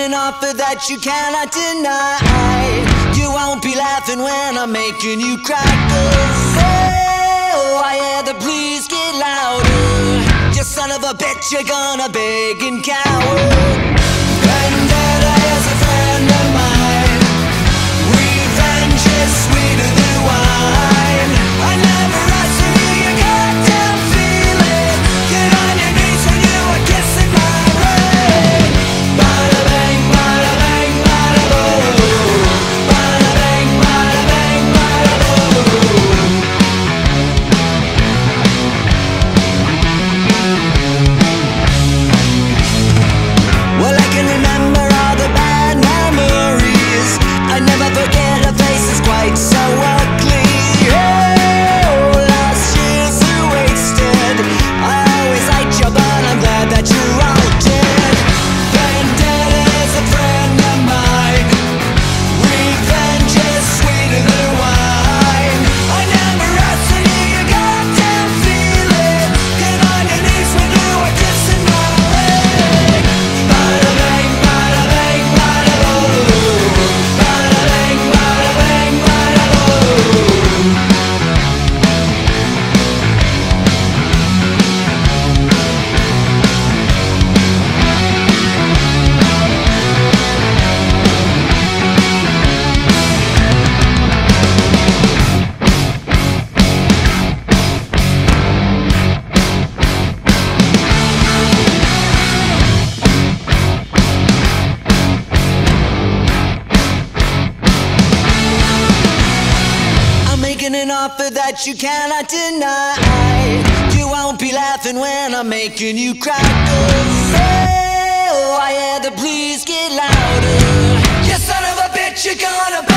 An offer that you cannot deny. You won't be laughing when I'm making you cry. Cause oh, I hear the pleas get louder. You son of a bitch, you're gonna beg and cower. Offer that you cannot deny. You won't be laughing when I'm making you cry. Cause oh, I hear the pleas get louder. You son of a bitch, you're gonna